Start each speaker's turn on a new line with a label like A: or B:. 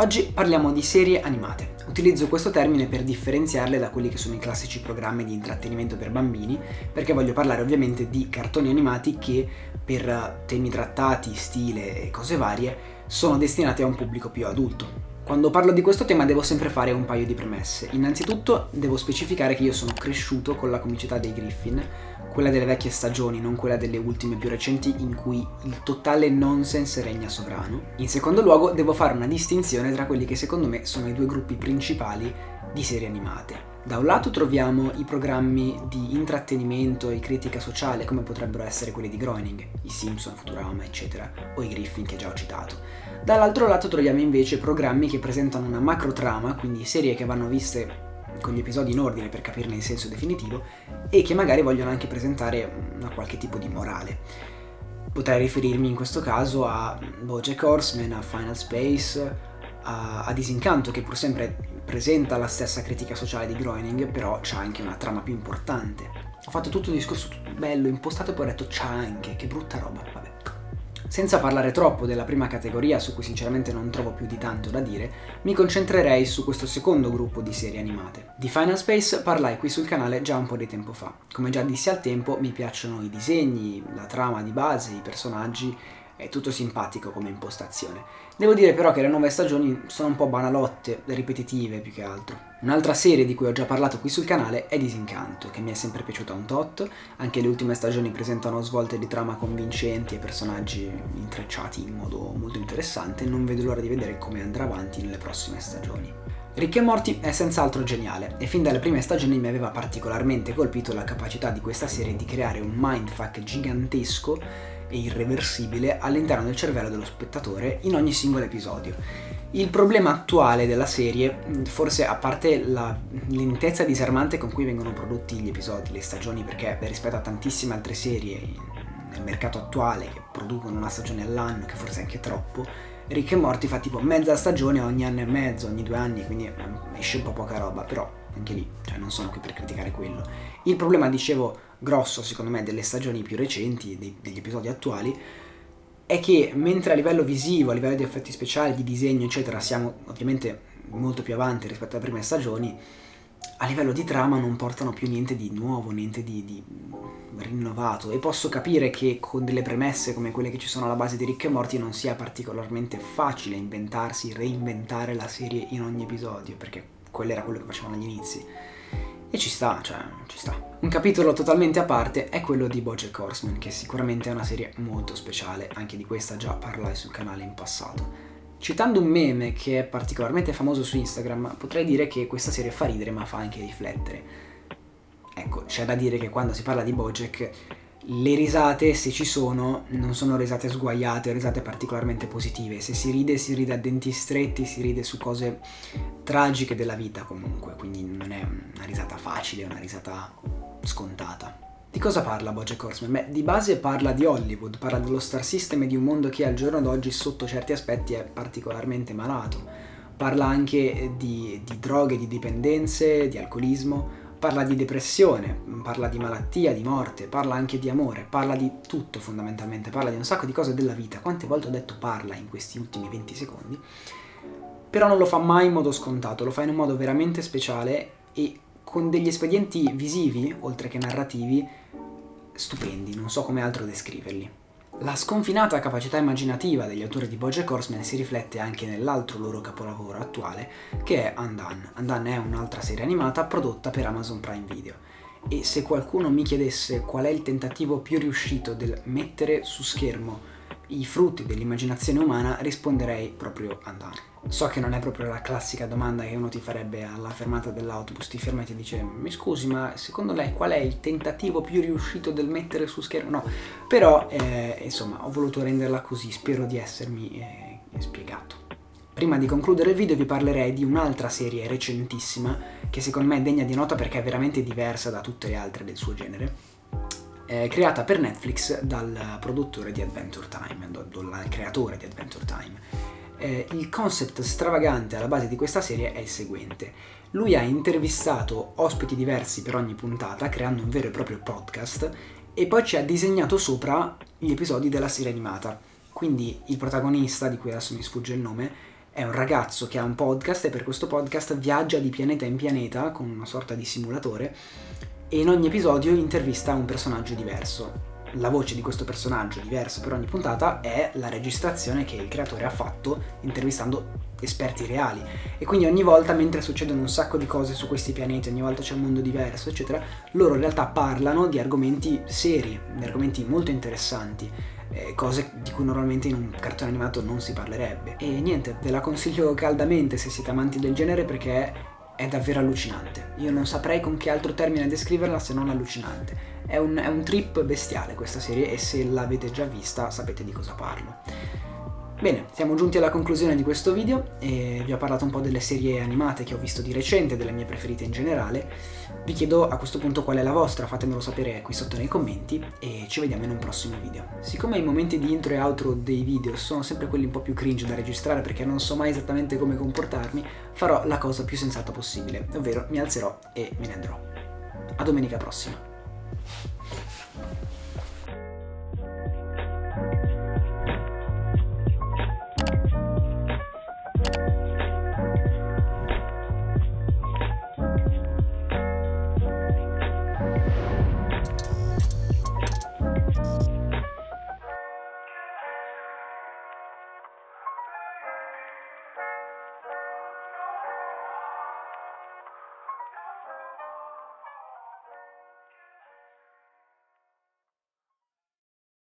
A: Oggi parliamo di serie animate. Utilizzo questo termine per differenziarle da quelli che sono i classici programmi di intrattenimento per bambini, perché voglio parlare ovviamente di cartoni animati che per temi trattati, stile e cose varie sono destinati a un pubblico più adulto. Quando parlo di questo tema devo sempre fare un paio di premesse. Innanzitutto devo specificare che io sono cresciuto con la comicità dei Griffin, quella delle vecchie stagioni, non quella delle ultime più recenti in cui il totale nonsense regna sovrano. In secondo luogo devo fare una distinzione tra quelli che secondo me sono i due gruppi principali di serie animate. Da un lato troviamo i programmi di intrattenimento e critica sociale come potrebbero essere quelli di Groening, i Simpson, Futurama, eccetera, o i Griffin che già ho citato. Dall'altro lato troviamo invece programmi che presentano una macro trama, quindi serie che vanno viste con gli episodi in ordine per capirne il senso definitivo e che magari vogliono anche presentare una qualche tipo di morale. Potrei riferirmi in questo caso a Bojack Horseman, a Final Space, a, a Disincanto che pur sempre presenta la stessa critica sociale di Groening, però c'ha anche una trama più importante. Ho fatto tutto un discorso bello, impostato e poi ho detto c'ha anche, che brutta roba. Senza parlare troppo della prima categoria, su cui sinceramente non trovo più di tanto da dire, mi concentrerei su questo secondo gruppo di serie animate. Di Final Space parlai qui sul canale già un po' di tempo fa. Come già dissi al tempo, mi piacciono i disegni, la trama di base, i personaggi è tutto simpatico come impostazione. Devo dire però che le nuove stagioni sono un po' banalotte, ripetitive più che altro. Un'altra serie di cui ho già parlato qui sul canale è Disincanto, che mi è sempre piaciuta un tot, anche le ultime stagioni presentano svolte di trama convincenti e personaggi intrecciati in modo molto interessante, non vedo l'ora di vedere come andrà avanti nelle prossime stagioni. Rick e Morty è senz'altro geniale e fin dalle prime stagioni mi aveva particolarmente colpito la capacità di questa serie di creare un mindfuck gigantesco e irreversibile all'interno del cervello dello spettatore in ogni singolo episodio. Il problema attuale della serie, forse a parte la lentezza disarmante con cui vengono prodotti gli episodi, le stagioni, perché rispetto a tantissime altre serie nel mercato attuale che producono una stagione all'anno, che forse è anche troppo, Rick e Morty fa tipo mezza stagione ogni anno e mezzo, ogni due anni, quindi esce un po' poca roba, però anche lì, cioè non sono qui per criticare quello. Il problema, dicevo, grosso secondo me delle stagioni più recenti, dei, degli episodi attuali, è che mentre a livello visivo, a livello di effetti speciali, di disegno, eccetera, siamo ovviamente molto più avanti rispetto alle prime stagioni, a livello di trama non portano più niente di nuovo, niente di, di, rinnovato e posso capire che con delle premesse come quelle che ci sono alla base di Rick e Morty non sia particolarmente facile inventarsi, reinventare la serie in ogni episodio, perché quello era quello che facevano agli inizi. E ci sta, cioè, ci sta. Un capitolo totalmente a parte è quello di Bojack Horseman, che sicuramente è una serie molto speciale, anche di questa già parlai sul canale in passato. Citando un meme che è particolarmente famoso su Instagram, potrei dire che questa serie fa ridere ma fa anche riflettere. Ecco, c'è da dire che quando si parla di Bojack le risate, se ci sono, non sono risate sguaiate, risate particolarmente positive. Se si ride, si ride a denti stretti, si ride su cose tragiche della vita comunque, quindi non è una risata facile, è una risata scontata. Di cosa parla Bojack Horseman? Beh, di base parla di Hollywood, parla dello star system e di un mondo che al giorno d'oggi sotto certi aspetti è particolarmente malato. Parla anche di, di droghe, di dipendenze, di alcolismo, parla di depressione, parla di malattia, di morte, parla anche di amore, parla di tutto fondamentalmente, parla di un sacco di cose della vita. Quante volte ho detto parla in questi ultimi 20 secondi? Però non lo fa mai in modo scontato, lo fa in un modo veramente speciale e con degli espedienti visivi, oltre che narrativi, stupendi, non so come altro descriverli. La sconfinata capacità immaginativa degli autori di Bojack Horseman si riflette anche nell'altro loro capolavoro attuale, che è Undone. Undone è un'altra serie animata prodotta per Amazon Prime Video. E se qualcuno mi chiedesse qual è il tentativo più riuscito del mettere su schermo i frutti dell'immaginazione umana, risponderei proprio Undone. So che non è proprio la classica domanda che uno ti farebbe alla fermata dell'autobus, ti ferma e ti dice mi scusi ma secondo lei qual è il tentativo più riuscito del mettere su schermo? No, però eh, insomma ho voluto renderla così, spero di essermi eh, spiegato. Prima di concludere il video vi parlerei di un'altra serie recentissima che secondo me è degna di nota perché è veramente diversa da tutte le altre del suo genere. È creata per Netflix dal produttore di Adventure Time, dal creatore di Adventure Time eh, il concept stravagante alla base di questa serie è il seguente. Lui ha intervistato ospiti diversi per ogni puntata, creando un vero e proprio podcast, e poi ci ha disegnato sopra gli episodi della serie animata. Quindi il protagonista, di cui adesso mi sfugge il nome, è un ragazzo che ha un podcast e per questo podcast viaggia di pianeta in pianeta con una sorta di simulatore e in ogni episodio intervista un personaggio diverso. La voce di questo personaggio diverso per ogni puntata è la registrazione che il creatore ha fatto intervistando esperti reali e quindi ogni volta mentre succedono un sacco di cose su questi pianeti, ogni volta c'è un mondo diverso, eccetera, loro in realtà parlano di argomenti seri, di argomenti molto interessanti eh, cose di cui normalmente in un cartone animato non si parlerebbe. E niente, ve la consiglio caldamente se siete amanti del genere perché è davvero allucinante. Io non saprei con che altro termine descriverla se non allucinante. È un, è un trip bestiale questa serie e se l'avete già vista sapete di cosa parlo. Bene, siamo giunti alla conclusione di questo video e vi ho parlato un po' delle serie animate che ho visto di recente, delle mie preferite in generale. Vi chiedo a questo punto qual è la vostra, fatemelo sapere qui sotto nei commenti e ci vediamo in un prossimo video. Siccome i momenti di intro e outro dei video sono sempre quelli un po' più cringe da registrare perché non so mai esattamente come comportarmi, farò la cosa più sensata possibile, ovvero mi alzerò e me ne andrò. A domenica prossima.